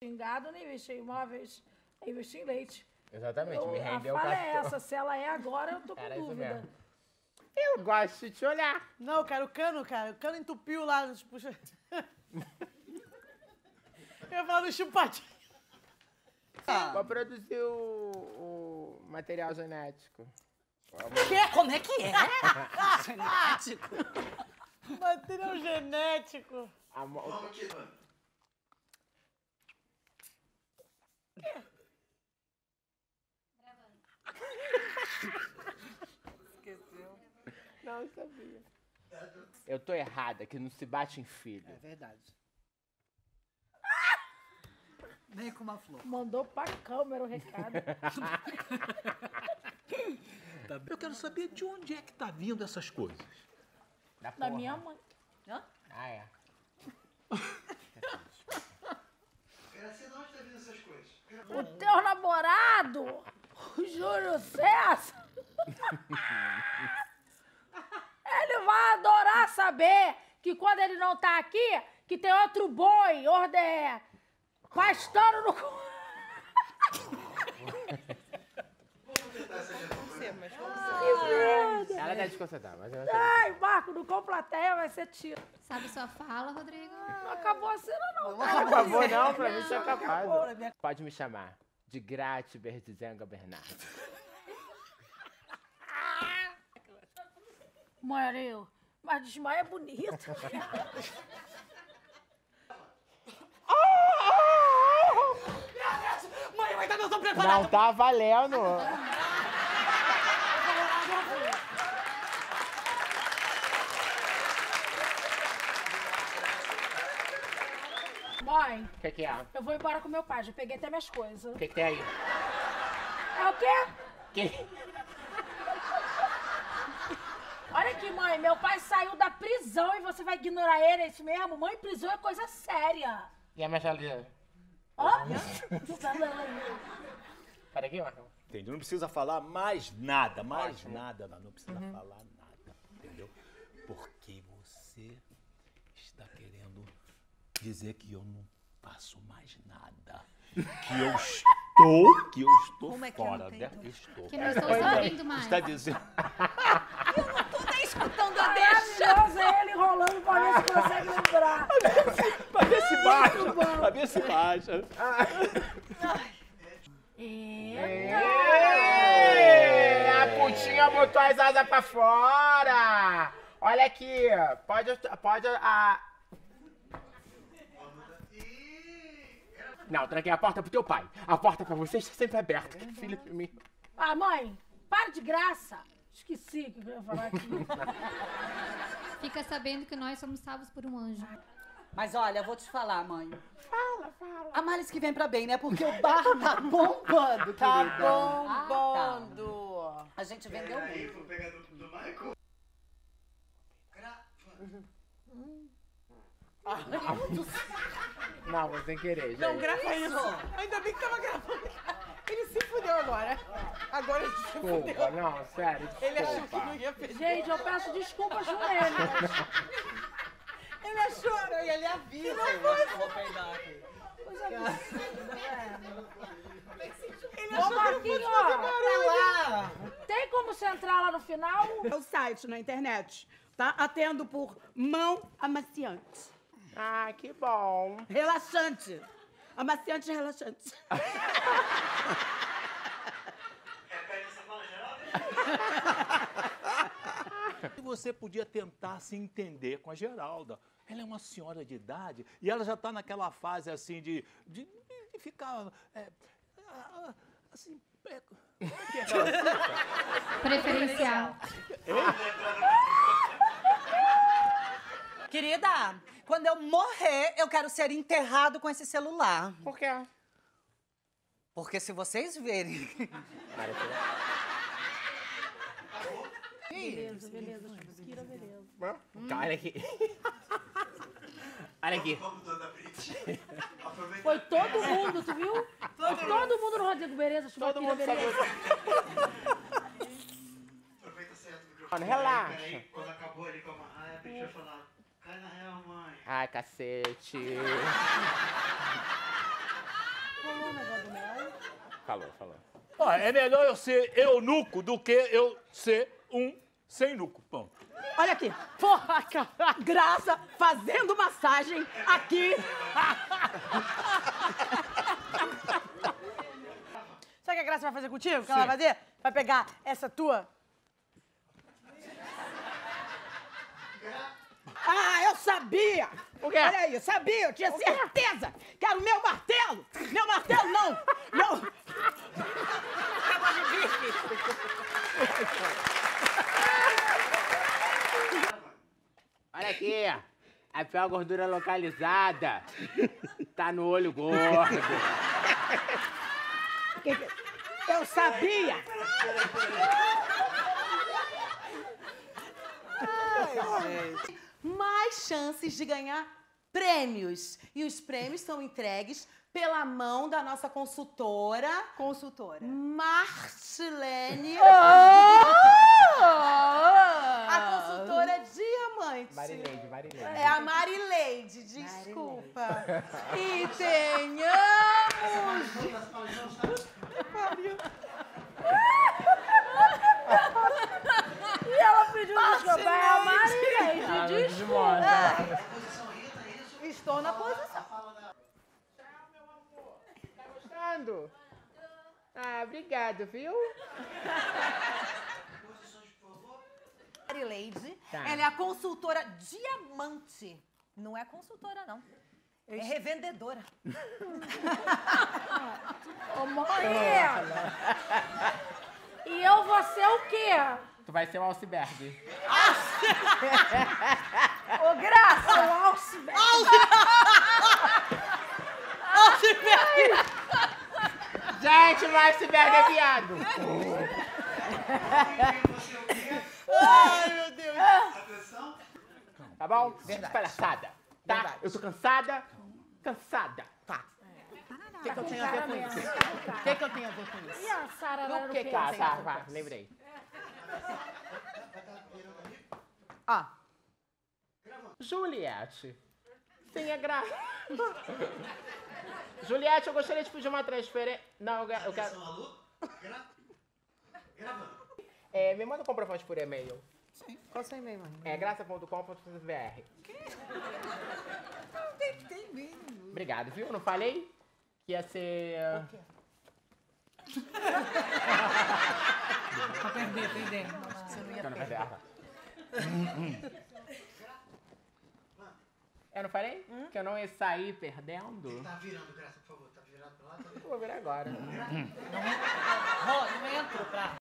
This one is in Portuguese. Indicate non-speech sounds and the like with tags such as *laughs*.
em gado, nem investi em imóveis, nem investi em leite. Exatamente, Eu- me a rendeu o fala é essa, se ela é agora, eu tô com *laughs* Era isso dúvida. mesmo. Eu gosto de te olhar. Não, cara, o cano, cara, o cano entupiu lá *laughs* puxa. Eu ia falar no chupadinho. Vou produzir o, o material genético. Que? Como é que é? *laughs* Genético? Material genético. A mo- Vamos aqui, mano. Não sabia. Eu tô errada, que não se bate em filho. É verdade. Nem com uma flor. Mandou pra câmera o recado. *laughs* Eu quero saber de onde é que tá vindo essas coisas. Da, da minha mãe. Ah, é. Gracinha, de onde tá vindo essas coisas? O teu namorado, o Júlio César, *laughs* ele vai adorar saber que quando ele não tá aqui, que tem outro boi, orde, pastando no... Ela tá desconcentrada, mas eu não sei. Ai, Marco, no com plateia vai ser tiro. Sabe sua fala, Rodrigo? Não acabou a cena não, tá? Por favor, não, pra mim tá capaz. Pode me chamar de Grate Berdizenga Bernardo. Mario, mas desmaia é bonito. Mãe, eu ainda não tô preparada. Não tá valendo. Mãe, O que, que é? eu vou embora com meu pai, já peguei até minhas coisas. O que, que tem aí? É o quê? Que... Olha aqui, mãe, meu pai saiu da prisão e você vai ignorar ele, é isso mesmo? Mãe, prisão é coisa séria. E a minha geladeira? Hã? *laughs* Pera aqui, Marcão. Entendeu? Não precisa falar mais nada, mais nada. Não, não precisa falar nada. Entendeu? Porque você está querendo dizer que eu não faço mais nada. Que eu estou, que eu estou Como é que eu fora, não né? Estou. Que não estou sorrindo mais. Está dizendo. *laughs* Escutando a deixa. Maravilhoso é ele rolando pra ver se consegue lembrar. Pra ver se baixa. Pra ver se baixa. A putinha botou as asas pra fora. Olha aqui. Pode... Pode... A... Não, tranquei a porta pro teu pai. A porta pra você está sempre aberta. Que filho de mim. Ah, mãe, para de graça. Esqueci o que eu ia falar aqui. *laughs* Fica sabendo que nós somos salvos por um anjo. Mas olha, eu vou te falar, mãe. Fala, fala. A males que vem pra bem, né? Porque o bar tá *laughs* bombando, Tá querida. Ah, bombando. A gente vendeu Aí, muito. vou pegar do, do Michael. Gra- Não, foi sem querer, gente. Não, grava isso. Ainda bem que tava gravando. Ele se fudeu agora. Agora ele se fudeu. Desculpa, não, sério, Ele achou que não ia perder. Gente, eu peço desculpas por ele. Ele achou. Não, e ele avisa. Eu vou peidar aqui. Ele Ô, achou que não Marquinhos, fosse fazer ó. barulho. Tem como você entrar lá no final? É o site na internet, tá? Atendo por mão amaciante. Ah, que bom. Relaxante. Amaciante relaxante. *laughs* Repete essa fala geral. E você podia tentar se entender com a Geralda. Ela é uma senhora de idade e ela já está naquela fase assim de, de, de ficar. é, assim. é, como é que é *laughs* Preferencial. Querida, quando eu morrer, eu quero ser enterrado com esse celular. Por quê? Porque se vocês verem. Beleza, beleza. Shakira, beleza. Tá, olha aqui. *laughs* Olha aqui. Foi todo mundo, tu viu? Foi todo mundo no Rodrigo Beleza, Todo sabe. beleza. Aproveita certo o microfone. Mano, relaxa. Peraí, quando acabou ali com a Maia, a Print vai falar. Cai na real, mãe. Ai, cacete. Falou, falou. Ó, é melhor eu ser eunuco do que eu ser um sem nuco. Bom, Olha aqui. Porra, cara. Graça fazendo massagem aqui. Sabe o que a Graça vai fazer contigo? O que ela vai fazer? Vai pegar essa tua. Ah, eu sabia! O quê? Olha aí, eu sabia, eu tinha certeza que era o meu martelo! Meu martelo não! Meu... Olha aqui. A pior gordura localizada tá no olho gordo. Eu sabia! mais chances de ganhar prêmios. E os prêmios são entregues pela mão da nossa consultora, Consultora. Martilene. Oh! E tenhamos. E ela pediu desculpa. É a Marileide. Ela não Desculpa. desmonta. Estou na posição. Tá gostando? Ah, obrigado, viu? Marileide, Tá. ela é a consultora diamante. Não é consultora, não. É revendedora. Ô, mãe. E eu vou ser o quê? Tu vai ser o iceberg. Ô, Graça. O Alceberg. Gente, o iceberg é viado. Ai, meu Deus. Tá bom? Verdade. Palhaçada. Tá? Verdade. Eu tô cansada. Cansada. Tá. O que, que eu tenho a ver com isso? O que, que eu tenho a ver com isso? E a Sara lá O no que é? Tá, tá, lembrei. Ó, Juliette. Sim, é gra... *laughs* Juliette, eu gostaria de pedir uma transferência. Não, eu, eu quero. É, me manda um comprovante por e-mail. qual é o seu e-mail, mãe? É graça.com.br. Obrigado, viu? Não falei que ia ser. Pra perder, perder. Não, não vai dar. Eu não falei? Que eu não ia sair perdendo? Tá virando, Graça, por favor. Tá virado pra lá, tá. Vou ver agora.